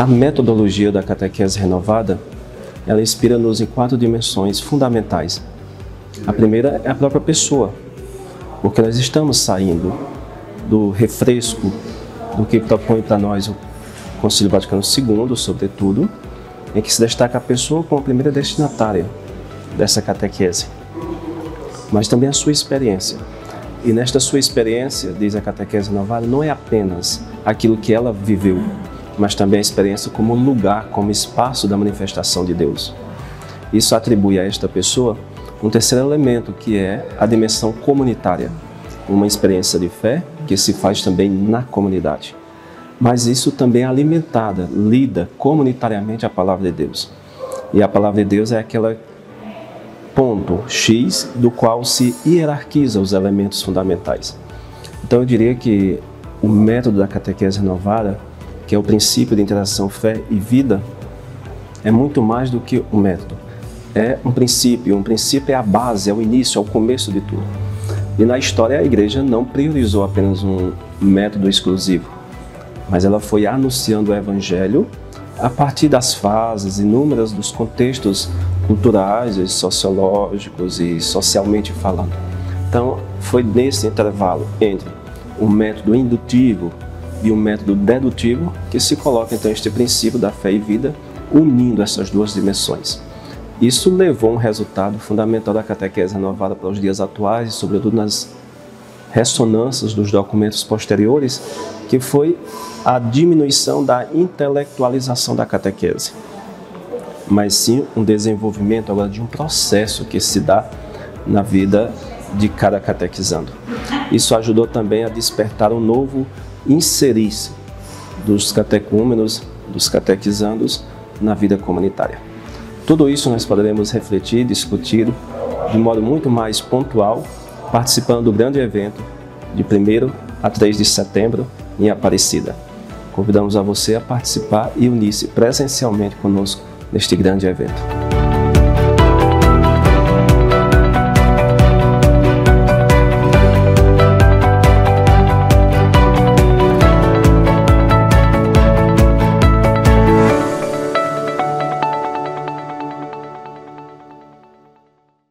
A metodologia da catequese renovada, ela inspira-nos em quatro dimensões fundamentais. A primeira é a própria pessoa, porque nós estamos saindo do refresco do que propõe para nós o Concílio Vaticano II, sobretudo, em que se destaca a pessoa como a primeira destinatária dessa catequese, mas também a sua experiência. E nesta sua experiência, diz a catequese renovada, não é apenas aquilo que ela viveu, mas também a experiência como lugar, como espaço da manifestação de Deus. Isso atribui a esta pessoa um terceiro elemento, que é a dimensão comunitária, uma experiência de fé que se faz também na comunidade. Mas isso também é alimentada, lida comunitariamente a palavra de Deus. E a palavra de Deus é aquela ponto X do qual se hierarquiza os elementos fundamentais. Então eu diria que o método da catequese renovada, que é o princípio de interação fé e vida, é muito mais do que um método. É um princípio, um princípio é a base, é o início, é o começo de tudo. E na história a igreja não priorizou apenas um método exclusivo, mas ela foi anunciando o evangelho a partir das fases inúmeras dos contextos culturais e sociológicos e socialmente falando. Então, foi nesse intervalo entre um método indutivo e um método dedutivo que se coloca então este princípio da fé e vida, unindo essas duas dimensões. Isso levou um resultado fundamental da catequese renovada para os dias atuais e, sobretudo, nas ressonâncias dos documentos posteriores, que foi a diminuição da intelectualização da catequese mas sim um desenvolvimento agora de um processo que se dá na vida de cada catequizando. Isso ajudou também a despertar um novo inserir-se dos catecúmenos, dos catequizandos na vida comunitária. Tudo isso nós poderemos refletir, discutir de modo muito mais pontual, participando do grande evento de 1 a 3 de setembro em Aparecida. Convidamos a você a participar e unir-se presencialmente conosco neste grande evento.